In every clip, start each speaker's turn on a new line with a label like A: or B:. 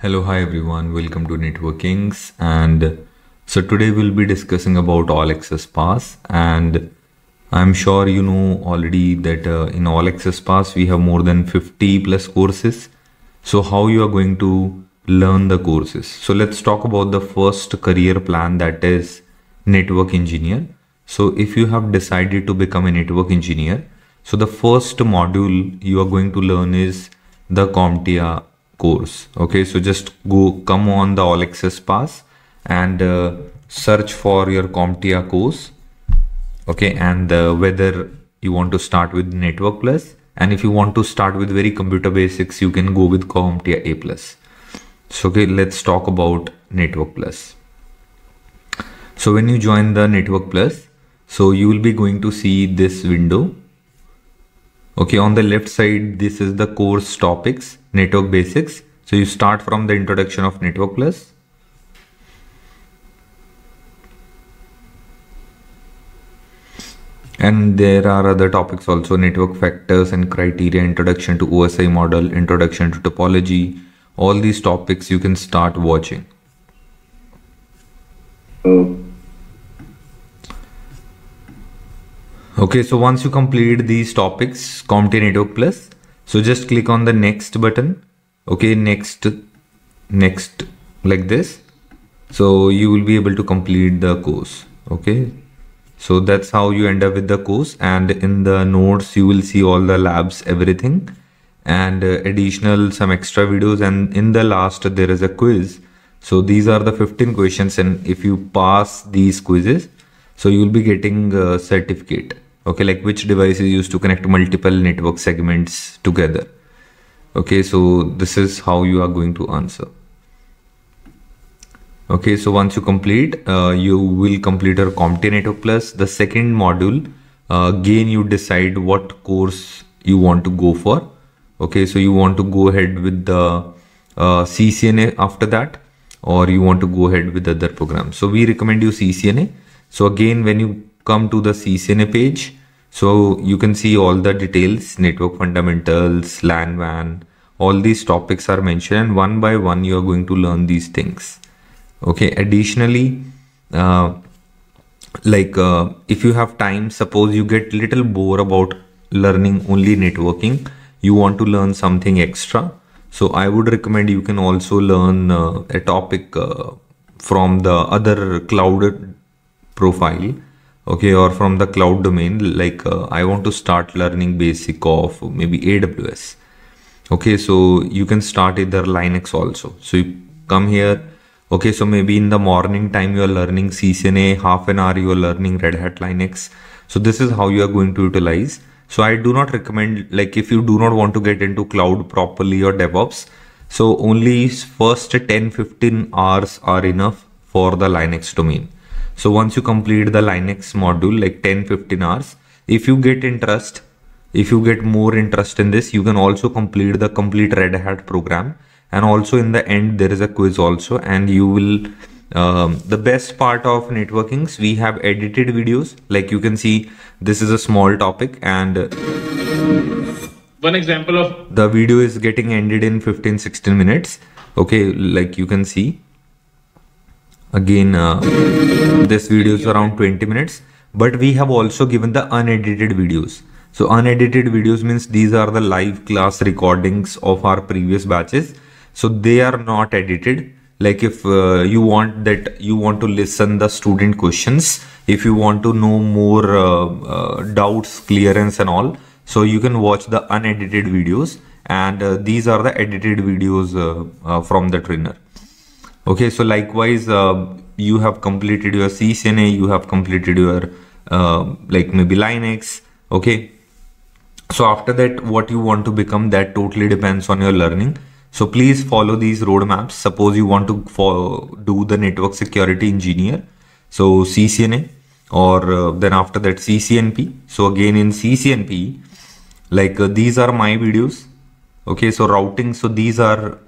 A: Hello, hi everyone. Welcome to Network Kings. And so today we'll be discussing about All Access Pass. And I'm sure you know already that uh, in All Access Pass we have more than 50 plus courses. So how you are going to learn the courses? So let's talk about the first career plan that is network engineer. So if you have decided to become a network engineer, so the first module you are going to learn is the CompTIA course. Okay, so just go come on the All Access Pass and uh, search for your CompTIA course. Okay, and uh, whether you want to start with Network Plus, and if you want to start with very computer basics, you can go with CompTIA A Plus. So okay, let's talk about Network Plus. So when you join the Network Plus, so you will be going to see this window okay on the left side this is the course topics network basics. So you start from the introduction of network plus. And there are other topics also network factors and criteria introduction to osi model introduction to topology. All these topics you can start watching. Okay, so once you complete these topics, CompTIA Network Plus, so just click on the next button. Okay, next, next, like this. So you will be able to complete the course. Okay, so that's how you end up with the course. And in the notes, you will see all the labs, everything, and uh, additional some extra videos. And in the last, there is a quiz. So these are the 15 questions, and if you pass these quizzes, so you will be getting a certificate okay like which device is used to connect multiple network segments together? Okay so this is how you are going to answer. Okay so once you complete uh, you will complete your CompTIA Network Plus. The second module uh, again you decide what course you want to go for. Okay so you want to go ahead with the uh, CCNA after that or you want to go ahead with other programs so we recommend you CCNA so again when you come to the CCNA page. So you can see all the details network fundamentals LAN WAN all these topics are mentioned one by one you are going to learn these things. Okay additionally uh, like uh, if you have time suppose you get little bored about learning only networking you want to learn something extra. So i would recommend you can also learn uh, a topic uh, from the other cloud profile okay or from the cloud domain like uh, i want to start learning basic of maybe aws okay so you can start either linux also. So you come here. Okay so maybe in the morning time you are learning ccna half an hour you are learning red hat linux. So this is how you are going to utilize. So i do not recommend like if you do not want to get into cloud properly or devops so only first 10 15 hours are enough for the linux domain so once you complete the linux module like 10 15 hours if you get interest if you get more interest in this you can also complete the complete red hat program. And also in the end there is a quiz also and you will um, the best part of Network Kings we have edited videos. Like you can see this is a small topic and
B: one example of
A: the video is getting ended in 15 16 minutes. Okay like you can see again uh, this video is around 20 minutes but we have also given the unedited videos. So unedited videos means these are the live class recordings of our previous batches. So they are not edited. Like if uh, you want that you want to listen the student questions if you want to know more uh, uh, doubts clearance and all so you can watch the unedited videos. And uh, these are the edited videos uh, from the trainer okay so likewise you have completed your CCNA you have completed your like maybe Linux okay so after that what you want to become that totally depends on your learning so please follow these roadmaps. Suppose you want to do the network security engineer. So CCNA or uh, then after that CCNP. So again in CCNP, like uh, these are my videos. Okay, so routing. So these are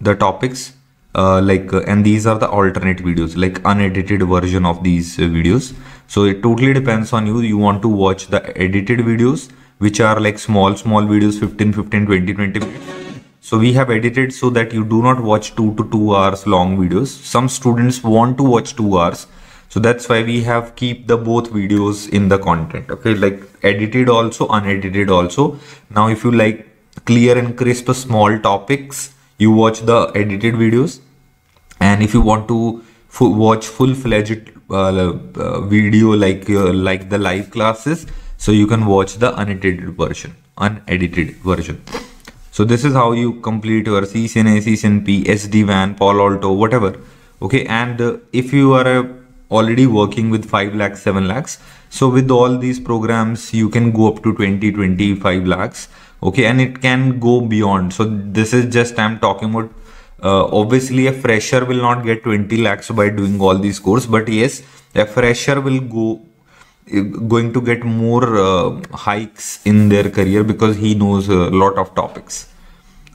A: the topics uh, like uh, and these are the alternate videos like unedited version of these uh, videos. So it totally depends on you. You want to watch the edited videos which are like small small videos 15 15 20 20 minutes. So we have edited so that you do not watch two to two hours long videos. Some students want to watch two hours. So that's why we have keep the both videos in the content okay? Like edited also unedited also. Now if you like clear and crisp small topics you watch the edited videos and if you want to watch full-fledged uh, uh, video like uh, like the live classes so you can watch the unedited version unedited version so this is how you complete your CCNA, CCNP, SD-WAN, Palo Alto, whatever. Okay, and uh, if you are uh, already working with 5 lakhs, 7 lakhs, so with all these programs, you can go up to 20, 25 lakhs. Okay, and it can go beyond. So this is just I'm talking about. Uh, obviously, a fresher will not get 20 lakhs by doing all these courses, but yes, a fresher will go going to get more uh, hikes in their career because he knows a lot of topics.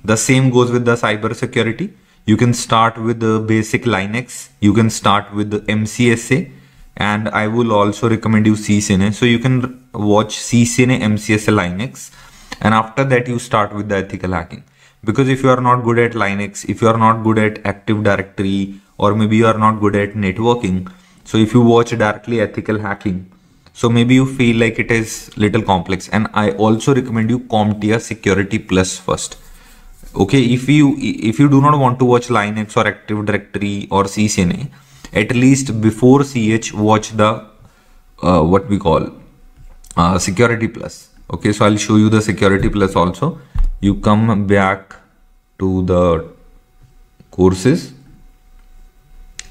A: The same goes with the cyber security. You can start with the basic Linux. You can start with the MCSA and I will also recommend you CCNA. So you can watch CCNA MCSA Linux and after that you start with the ethical hacking. Because if you are not good at Linux, if you are not good at Active Directory or maybe you are not good at networking, so if you watch directly ethical hacking, so maybe you feel like it is little complex and I also recommend you CompTIA Security Plus first. Okay, if you if you do not want to watch Linux or Active Directory or CCNA, at least before CEH watch the uh, what we call uh, Security Plus. Okay, so I'll show you the Security Plus also. You come back to the courses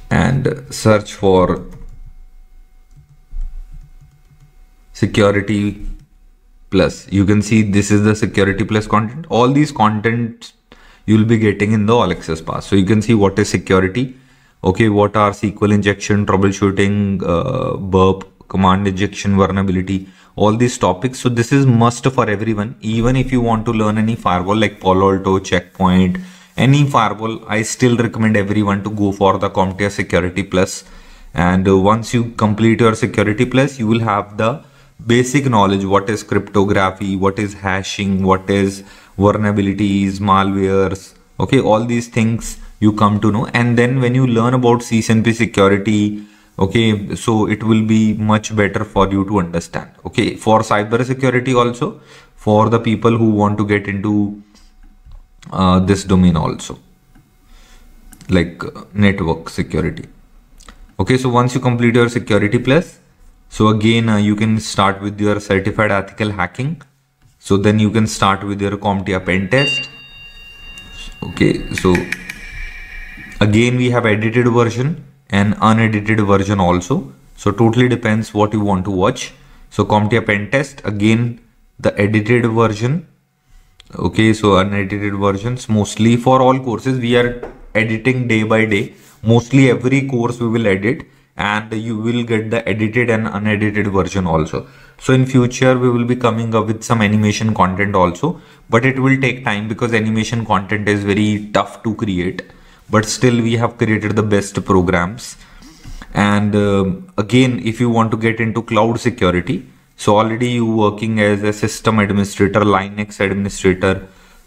A: and search for security plus. You can see this is the security plus content. All these content you'll be getting in the all access pass. So you can see what is security. Okay what are sql injection troubleshooting uh, burp command injection vulnerability all these topics. So this is must for everyone. Even if you want to learn any firewall like palo alto checkpoint any firewall i still recommend everyone to go for the CompTIA security Plus. and uh, once you complete your security plus you will have the basic knowledge what is cryptography what is hashing what is vulnerabilities malwares okay? All these things you come to know. And then when you learn about CCNP security okay so it will be much better for you to understand okay for cyber security also for the people who want to get into uh, this domain also like uh, network security okay so once you complete your security plus so again, uh, you can start with your certified ethical hacking. So then you can start with your CompTIA pen test. Okay, so again we have edited version and unedited version also. So totally depends what you want to watch. So CompTIA pen test again the edited version. Okay, so unedited versions mostly for all courses we are editing day by day. Mostly every course we will edit and you will get the edited and unedited version also so in future we will be coming up with some animation content also but it will take time because animation content is very tough to create but still we have created the best programs and uh, again if you want to get into cloud security so already you working as a system administrator linux administrator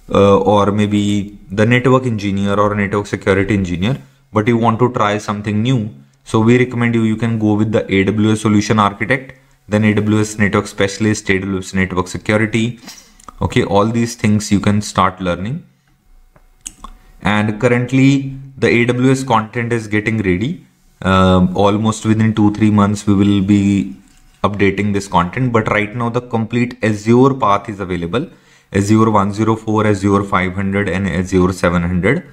A: uh, or maybe the network engineer or network security engineer but you want to try something new so we recommend you, you can go with the AWS solution architect, then AWS network specialist, AWS network security. Okay, all these things you can start learning. And currently the AWS content is getting ready. Um, almost within two, three months, we will be updating this content. But right now the complete Azure path is available. Azure 104, Azure 500 and Azure 700.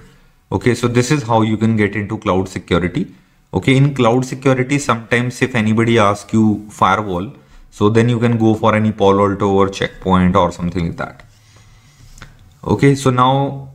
A: Okay, so this is how you can get into cloud security okay in cloud security sometimes if anybody asks you firewall so then you can go for any Palo Alto or checkpoint or something like that okay so now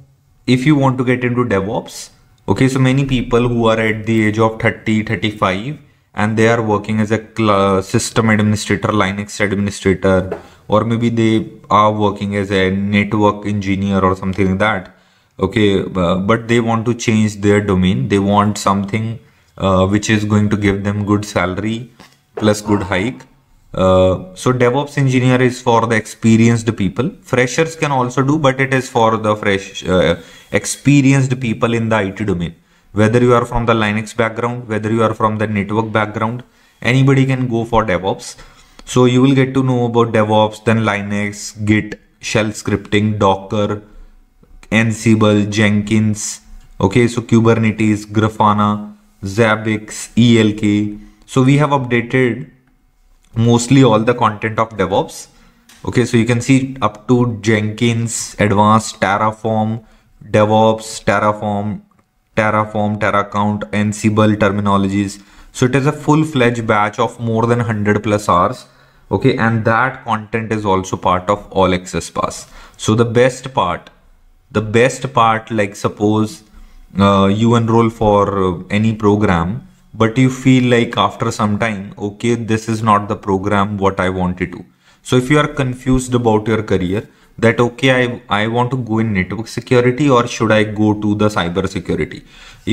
A: if you want to get into DevOps okay so many people who are at the age of 30 35 and they are working as a system administrator Linux administrator or maybe they are working as a network engineer or something like that okay uh, but they want to change their domain. They want something uh, which is going to give them good salary plus good hike uh, so DevOps engineer is for the experienced people. Freshers can also do, but it is for the fresh, uh, experienced people in the IT domain. Whether you are from the Linux background, whether you are from the network background, anybody can go for DevOps. So you will get to know about DevOps, then Linux, Git, shell scripting, Docker, Ansible, Jenkins. Okay, so Kubernetes, Grafana, Zabbix, ELK. So we have updated mostly all the content of DevOps. Okay, so you can see up to Jenkins, Advanced, Terraform, DevOps, Terraform, Terraform, Terraform, Ansible terminologies. So it is a full-fledged batch of more than 100 plus hours. Okay, and that content is also part of All Access Pass. So the best part, the best part, like suppose uh, you enroll for uh, any program but you feel like after some time okay this is not the program what i wanted to so if you are confused about your career that okay i i want to go in network security or should i go to the cyber security?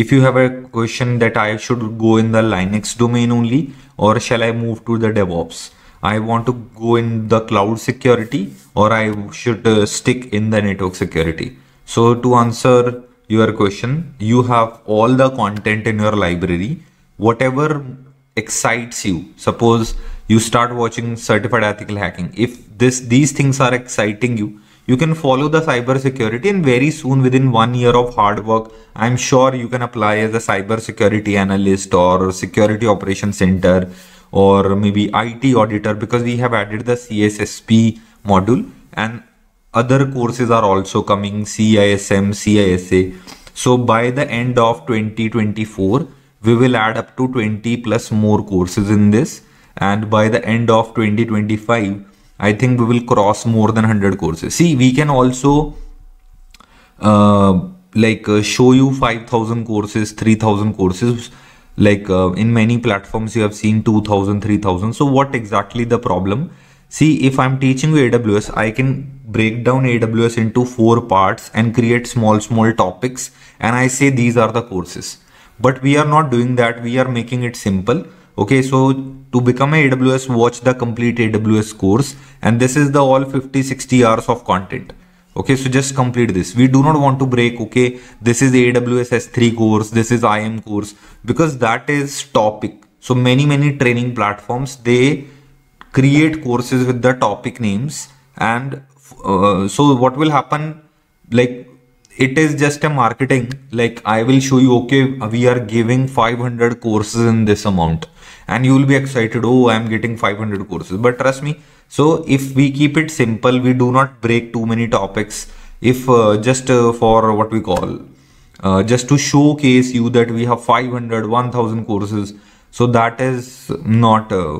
A: If you have a question that i should go in the linux domain only or shall i move to the devops? I want to go in the cloud security or i should uh, stick in the network security? So to answer your question you have all the content in your library whatever excites you suppose you start watching certified ethical hacking if this these things are exciting you you can follow the cyber security and very soon within one year of hard work i'm sure you can apply as a cyber security analyst or security operations center or maybe IT auditor because we have added the CISSP module and other courses are also coming CISM, CISA. So by the end of 2024, we will add up to 20 plus more courses in this. And by the end of 2025 i think we will cross more than 100 courses. See we can also uh, like uh, show you 5000 courses 3000 courses. Like uh, in many platforms you have seen 2000 3000 so what exactly the problem? See if i'm teaching aws i can break down aws into four parts and create small small topics. And i say these are the courses but we are not doing that. We are making it simple. Okay so to become a aws watch the complete aws course. And this is the all 50 60 hours of content. Okay so just complete this. We do not want to break okay this is aws s3 course this is IAM course. Because that is topic. So many many training platforms they create courses with the topic names. And uh, so what will happen like it is just a marketing. Like i will show you okay we are giving 500 courses in this amount. And you will be excited oh i am getting 500 courses. But trust me so if we keep it simple we do not break too many topics. If uh, just uh, for what we call uh, just to showcase you that we have 500 1000 courses so that is not uh,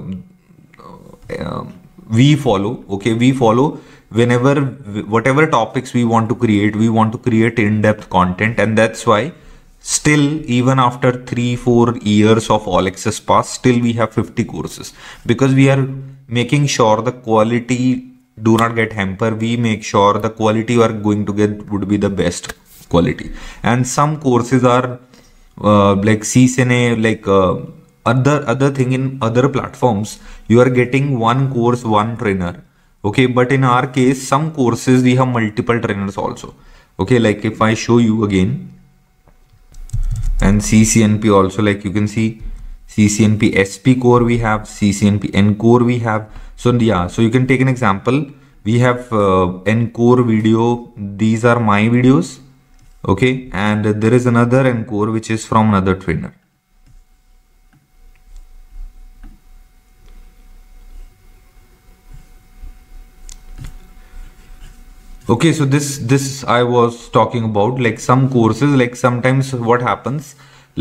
A: uh, we follow okay? We follow whenever whatever topics we want to create we want to create in-depth content and that's why still even after 3 4 years of all access pass still we have 50 courses. Because we are making sure the quality do not get hamper we make sure the quality you are going to get would be the best quality. And some courses are uh, like CCNA like uh, other other thing in other platforms you are getting one course one trainer okay but in our case some courses we have multiple trainers also. Okay like if i show you again and ccnp also like you can see ccnp sp core we have ccnp ENCOR we have. So yeah so you can take an example. We have uh, ENCOR video. These are my videos. Okay and there is another ENCOR which is from another trainer okay so this this i was talking about like some courses like sometimes what happens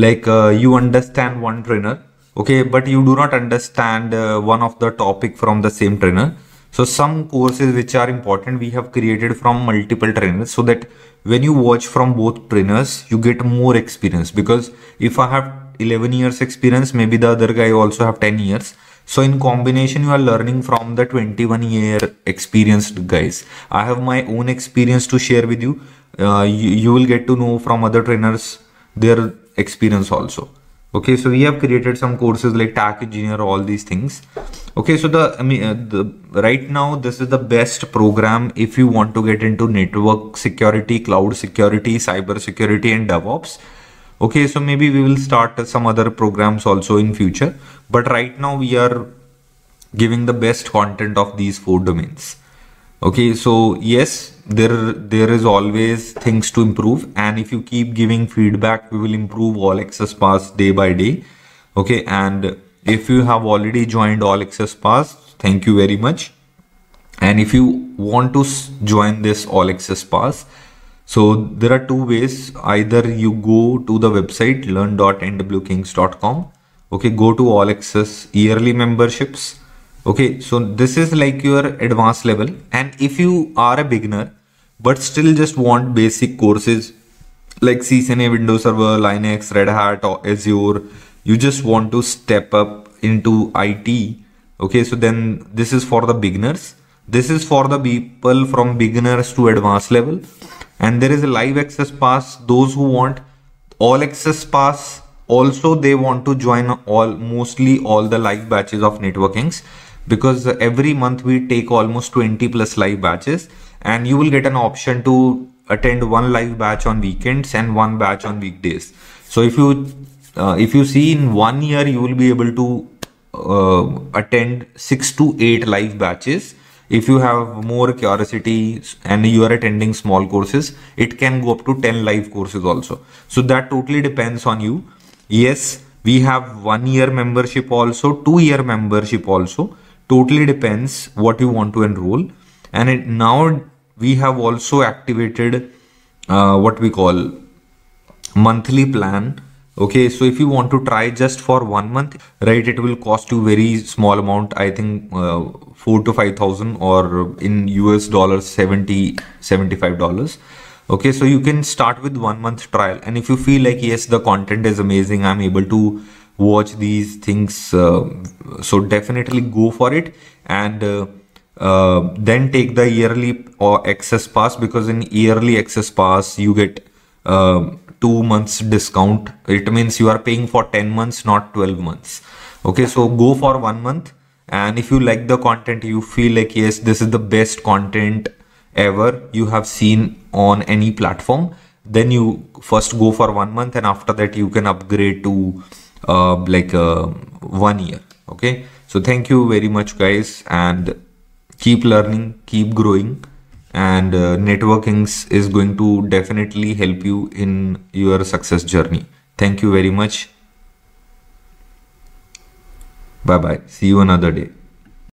A: like uh, you understand one trainer okay but you do not understand uh, one of the topic from the same trainer. So some courses which are important we have created from multiple trainers so that when you watch from both trainers you get more experience because if i have 11 years experience maybe the other guy also have 10 years so in combination, you are learning from the 21 year experienced guys. I have my own experience to share with you. Uh, you, you will get to know from other trainers their experience also. okay so we have created some courses like TAC engineer all these things okay so the i mean uh, the right now this is the best program if you want to get into network security cloud security cyber security and devops okay so maybe we will start some other programs also in future. But right now we are giving the best content of these four domains. Okay so yes there there is always things to improve. And if you keep giving feedback we will improve all access pass day by day. Okay and if you have already joined all access pass thank you very much. And if you want to join this all access pass so there are two ways. Either you go to the website learn.nwkings.com okay go to all access yearly memberships. Okay so this is like your advanced level. And if you are a beginner but still just want basic courses like CCNA, Windows Server, Linux, Red Hat or Azure you just want to step up into IT okay so then this is for the beginners. This is for the people from beginners to advanced level and there is a live access pass. Those who want all access pass also they want to join all mostly all the live batches of Network Kings. Because every month we take almost 20 plus live batches. And you will get an option to attend one live batch on weekends and one batch on weekdays. So if you uh, if you see in one year you will be able to uh, attend six to eight live batches if you have more curiosity and you are attending small courses it can go up to 10 live courses also. So that totally depends on you. Yes we have one year membership also two year membership also. Totally depends what you want to enroll. And it, now we have also activated uh, what we call monthly plan okay so if you want to try just for one month right it will cost you very small amount i think uh, 4 to 5000 or in us dollars 70 75 dollars. Okay so you can start with one month trial. And if you feel like yes the content is amazing i'm able to watch these things uh, so definitely go for it. And uh, uh, then take the yearly or access pass because in yearly access pass you get uh, two months discount. It means you are paying for 10 months not 12 months. Okay so go for one month. And if you like the content you feel like yes this is the best content ever you have seen on any platform then you first go for one month and after that you can upgrade to uh, like uh, one year. Okay? So thank you very much guys and keep learning keep growing and uh, networking is going to definitely help you in your success journey. Thank you very much. Bye bye see you another day